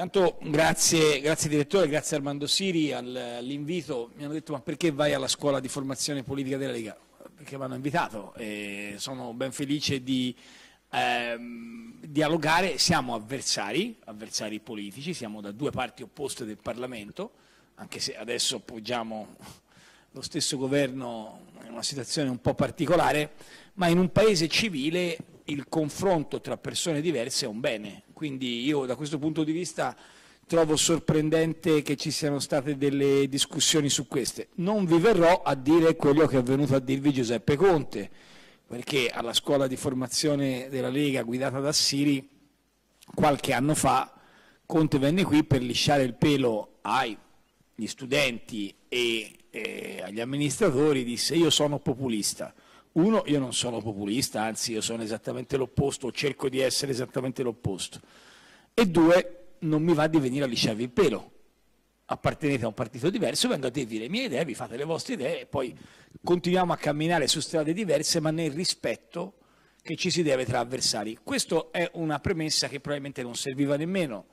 Intanto grazie, grazie direttore, grazie Armando Siri all'invito. Mi hanno detto ma perché vai alla scuola di formazione politica della Lega? Perché mi hanno invitato e sono ben felice di ehm, dialogare. Siamo avversari, avversari politici, siamo da due parti opposte del Parlamento, anche se adesso appoggiamo lo stesso governo in una situazione un po' particolare, ma in un paese civile il confronto tra persone diverse è un bene, quindi io da questo punto di vista trovo sorprendente che ci siano state delle discussioni su queste. Non vi verrò a dire quello che è venuto a dirvi Giuseppe Conte, perché alla scuola di formazione della Lega guidata da Siri qualche anno fa Conte venne qui per lisciare il pelo agli studenti e eh, agli amministratori, disse io sono populista uno, io non sono populista, anzi io sono esattamente l'opposto, cerco di essere esattamente l'opposto. E due, non mi va di venire a lisciarvi il pelo. Appartenete a un partito diverso, vengo a dirvi le mie idee, vi fate le vostre idee e poi continuiamo a camminare su strade diverse, ma nel rispetto che ci si deve tra avversari. Questa è una premessa che probabilmente non serviva nemmeno